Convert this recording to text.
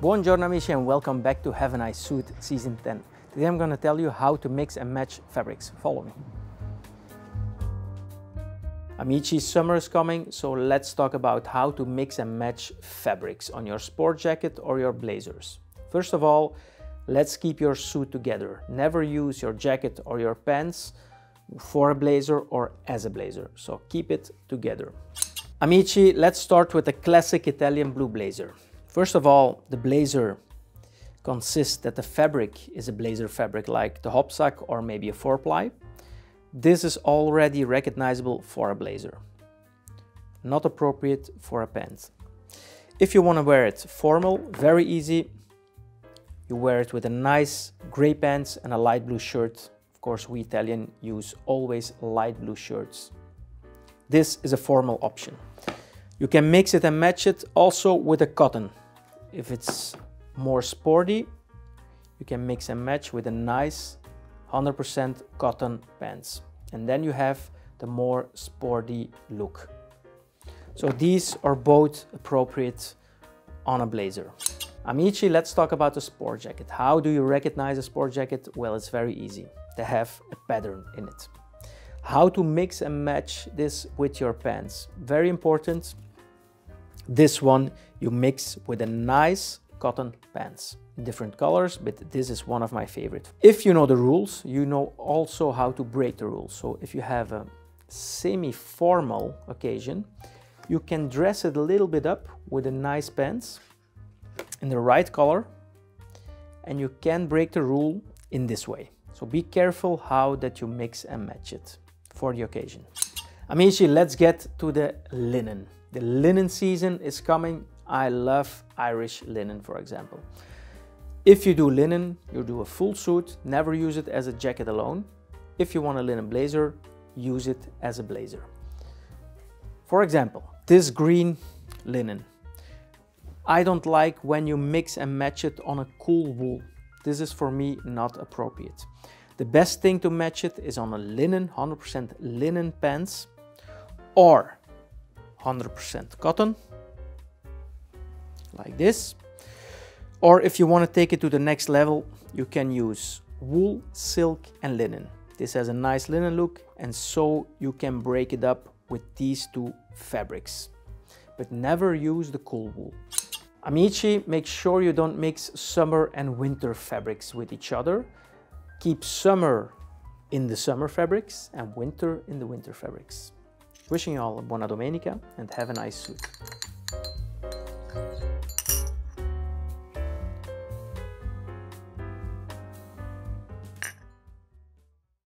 Buongiorno amici and welcome back to Have a Nice Suit Season 10. Today I'm going to tell you how to mix and match fabrics. Follow me. Amici, summer is coming, so let's talk about how to mix and match fabrics on your sport jacket or your blazers. First of all, let's keep your suit together. Never use your jacket or your pants for a blazer or as a blazer, so keep it together. Amici, let's start with a classic Italian blue blazer. First of all, the blazer consists that the fabric is a blazer fabric like the hopsack or maybe a four ply. This is already recognizable for a blazer, not appropriate for a pant. If you want to wear it formal, very easy. You wear it with a nice gray pants and a light blue shirt. Of course, we Italian use always light blue shirts. This is a formal option. You can mix it and match it also with a cotton. If it's more sporty, you can mix and match with a nice 100% cotton pants. And then you have the more sporty look. So these are both appropriate on a blazer. Amici, let's talk about the sport jacket. How do you recognize a sport jacket? Well, it's very easy. They have a pattern in it. How to mix and match this with your pants. Very important. This one you mix with a nice cotton pants different colors, but this is one of my favorite. If you know the rules, you know also how to break the rules. So if you have a semi-formal occasion, you can dress it a little bit up with a nice pants in the right color, and you can break the rule in this way. So be careful how that you mix and match it for the occasion. Amici, let's get to the linen. The linen season is coming. I love Irish linen, for example. If you do linen, you do a full suit, never use it as a jacket alone. If you want a linen blazer, use it as a blazer. For example, this green linen. I don't like when you mix and match it on a cool wool. This is for me not appropriate. The best thing to match it is on a linen, 100% linen pants or 100% cotton, like this. Or if you want to take it to the next level, you can use wool, silk and linen. This has a nice linen look and so you can break it up with these two fabrics. But never use the cool wool. Amici, make sure you don't mix summer and winter fabrics with each other. Keep summer in the summer fabrics and winter in the winter fabrics. Wishing you all a buona domenica and have a nice suit.